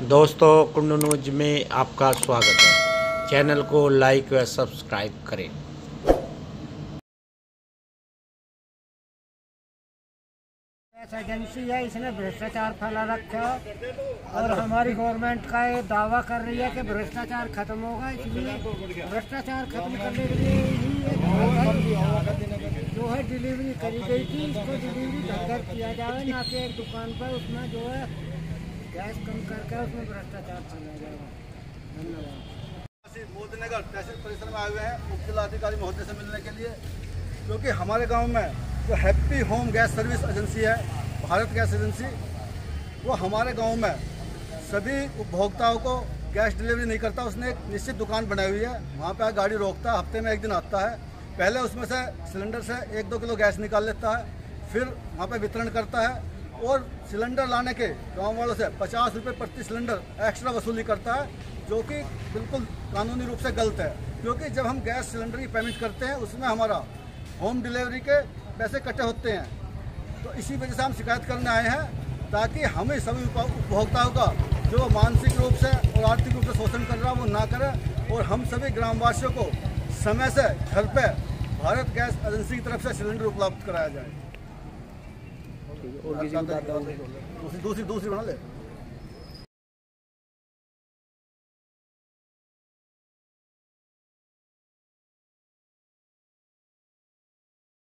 दोस्तों, कुंड न्यूज़ में आपका स्वागत है। चैनल को लाइक व सब्सक्राइब करें। एजेंसी है, इसने भ्रष्टाचार फैला रखा और हमारी गवर्नमेंट का ये दावा कर रही है कि भ्रष्टाचार खत्म होगा, इसलिए भ्रष्टाचार खत्म करने के लिए ही जो है डिलीवरी करी गई थी, इसको डिलीवरी घर किया जाए, ना कि एक दुकान पर उसमें जो है कम करके उसमें भ्रष्टाचार चला जाएगा धन्यवाद। मोदीनगर तहसील परिसर में आए हुए हैं उप जिलाधिकारी महोदय से मिलने के लिए, क्योंकि हमारे गाँव में जो Happy Home gas service agency है, भारत गैस एजेंसी, वो हमारे गाँव में सभी उपभोक्ताओं को गैस डिलीवरी नहीं करता, उसने एक निश्चित दुकान बनाई हुई है, वहाँ पे गाड़ी रोकता है, हफ़्ते में एक दिन आता है। पहले उसमें से सिलेंडर से एक दो किलो गैस निकाल लेता है, फिर वहाँ पे वितरण करता है और सिलेंडर लाने के गाँव वालों से पचास रुपये प्रति सिलेंडर एक्स्ट्रा वसूली करता है, जो कि बिल्कुल कानूनी रूप से गलत है। क्योंकि जब हम गैस सिलेंडर की पेमेंट करते हैं, उसमें हमारा होम डिलीवरी के पैसे कटे होते हैं। तो इसी वजह से हम शिकायत करने आए हैं, ताकि हमें सभी उपभोक्ताओं का जो मानसिक रूप से और आर्थिक रूप से शोषण कर रहा है, वो ना करें। और हम सभी ग्रामवासियों को समय से घर पर भारत गैस एजेंसी की तरफ़ से सिलेंडर उपलब्ध कराया जाए। और किसी दूसरी दूसरी बना ले।